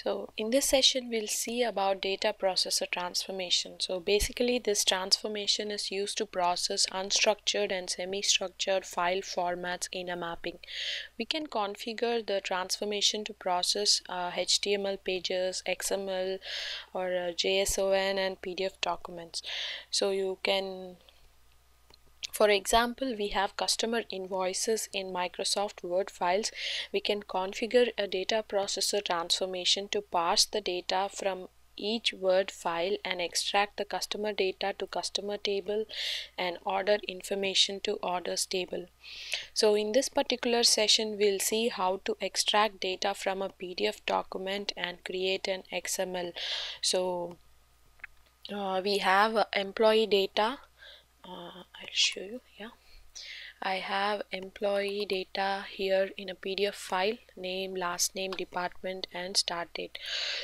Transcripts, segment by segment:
So in this session we'll see about data processor transformation. So basically this transformation is used to process unstructured and semi-structured file formats in a mapping. We can configure the transformation to process uh, HTML pages, XML or uh, JSON and PDF documents. So you can for example, we have customer invoices in Microsoft Word files. We can configure a data processor transformation to parse the data from each Word file and extract the customer data to customer table and order information to orders table. So in this particular session, we'll see how to extract data from a PDF document and create an XML. So uh, we have employee data uh, I'll show you yeah. I have employee data here in a PDF file name last name department and start date.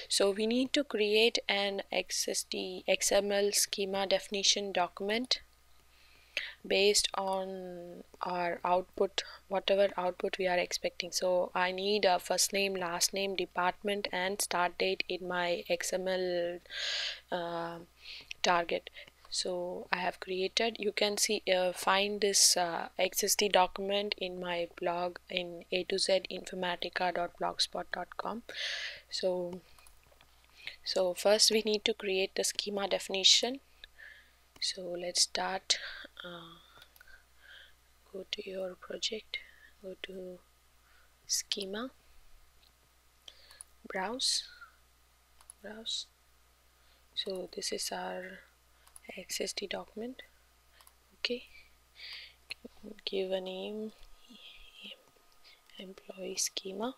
So we need to create an XSD XML schema definition document based on our output whatever output we are expecting. So I need a first name last name department and start date in my XML uh, target so I have created you can see uh, find this uh, XSD document in my blog in a to z informatica.blogspot.com so so first we need to create the schema definition. So let's start uh, go to your project go to schema browse browse. So this is our XSD document. Okay. Give a name employee schema.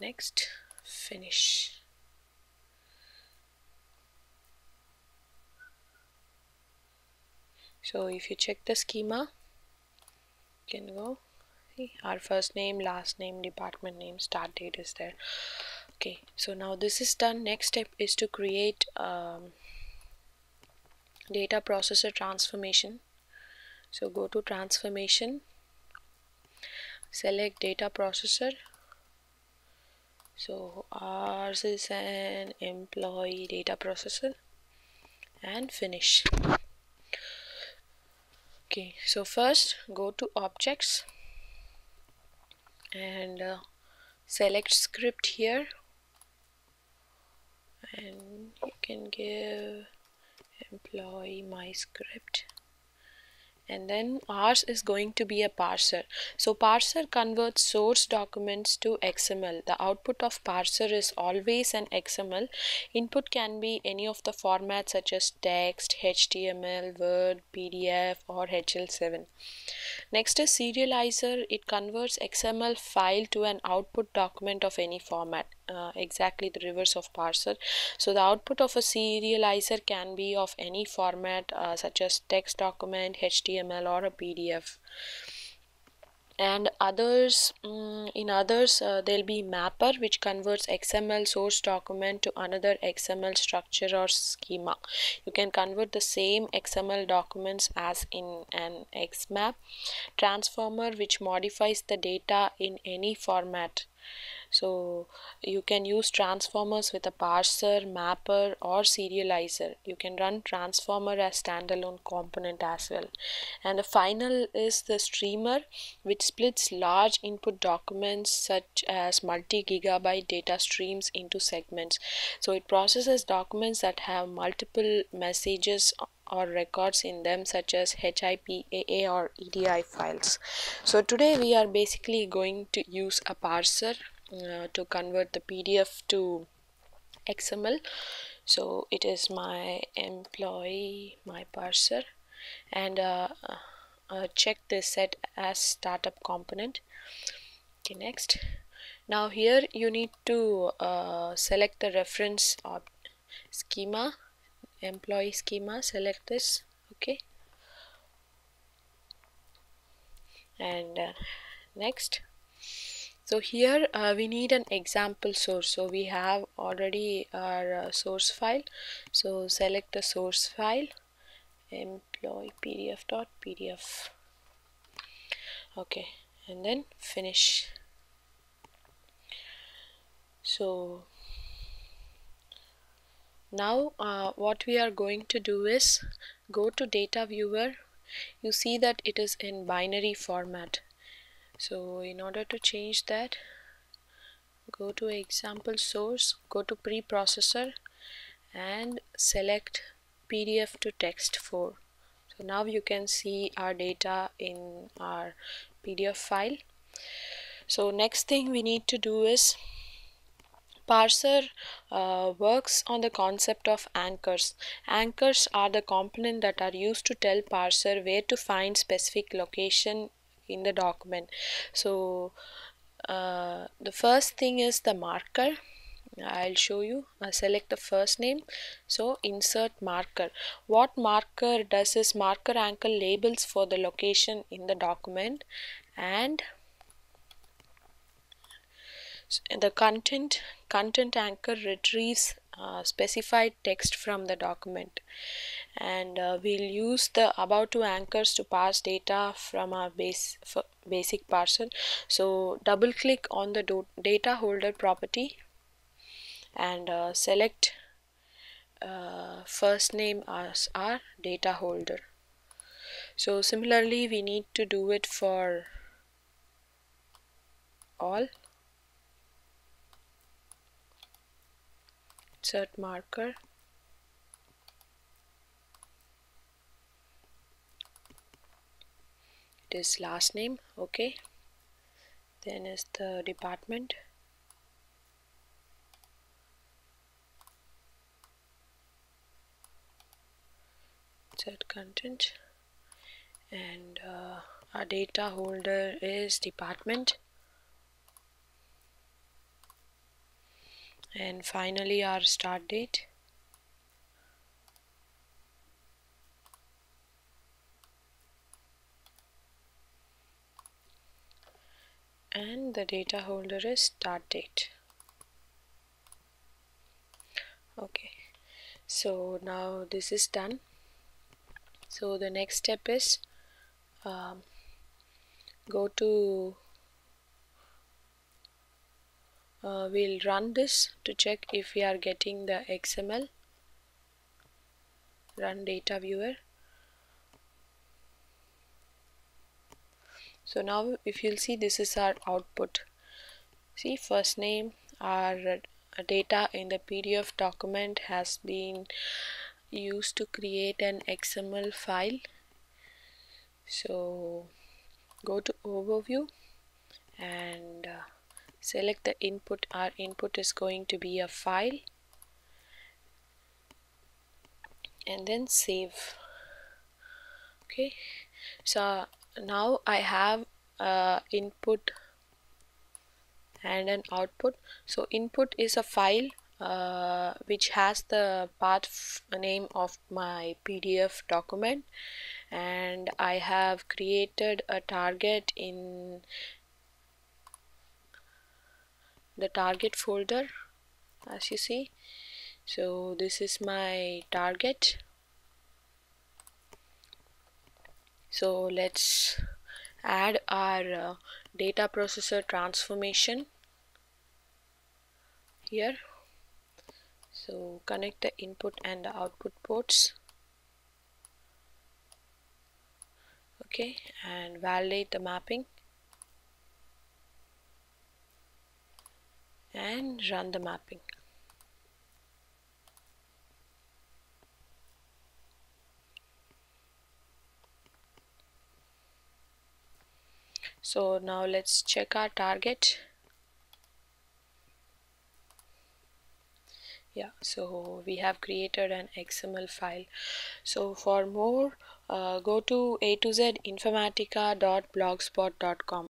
Next finish. So if you check the schema you can go. Our first name last name department name start date is there okay so now this is done. Next step is to create um, data processor transformation. So go to transformation select data processor. So ours is an employee data processor and finish. Okay so first go to objects and uh, select script here and you can give employee my script. And then ours is going to be a parser. So parser converts source documents to xml the output of parser is always an xml input can be any of the formats such as text html word pdf or hl7 next is serializer. It converts xml file to an output document of any format uh, exactly the reverse of parser. So the output of a serializer can be of any format uh, such as text document html or a pdf and others um, in others uh, there'll be mapper which converts xml source document to another xml structure or schema. You can convert the same xml documents as in an xmap transformer which modifies the data in any format so you can use transformers with a parser mapper or serializer. You can run transformer as standalone component as well. And the final is the streamer which splits large input documents such as multi gigabyte data streams into segments. So it processes documents that have multiple messages or records in them such as HIP, AA or EDI files. So today we are basically going to use a parser uh, to convert the PDF to XML so it is my employee my parser. And uh, uh, check this set as startup component. Okay next. Now here you need to uh, select the reference schema employee schema select this okay? And uh, next. So here uh, we need an example source. So we have already our uh, source file. So select the source file employee pdf dot pdf okay and then finish. So now uh, what we are going to do is go to data viewer. You see that it is in binary format. So in order to change that go to example source go to preprocessor and select PDF to text 4 so now you can see our data in our PDF file. So next thing we need to do is parser uh, works on the concept of anchors. Anchors are the component that are used to tell parser where to find specific location in the document. So uh, the first thing is the marker. I'll show you. I select the first name. So insert marker. What marker does is marker anchor labels for the location in the document? And the content content anchor retrieves uh, specified text from the document. And uh, we'll use the about to anchors to parse data from our base basic parser so double click on the data holder property and uh, select uh, first name as our data holder. So similarly we need to do it for all insert marker. It is last name okay. Then is the department. Insert content. And uh, our data holder is department and finally our start date. And the data holder is start date. Okay. So now this is done. So the next step is um, go to uh, we'll run this to check if we are getting the XML run data viewer. So now if you'll see this is our output. See first name our data in the PDF document has been used to create an XML file. So go to overview and select the input our input is going to be a file. And then save. Okay. So now I have uh, input and an output. So input is a file uh, which has the path name of my PDF document. And I have created a target in the target folder as you see. So this is my target. So let's add our uh, data processor transformation here. So connect the input and the output ports. Okay and validate the mapping and run the mapping. So now let's check our target. Yeah so we have created an XML file. So for more uh, go to a to z informatica.blogspot.com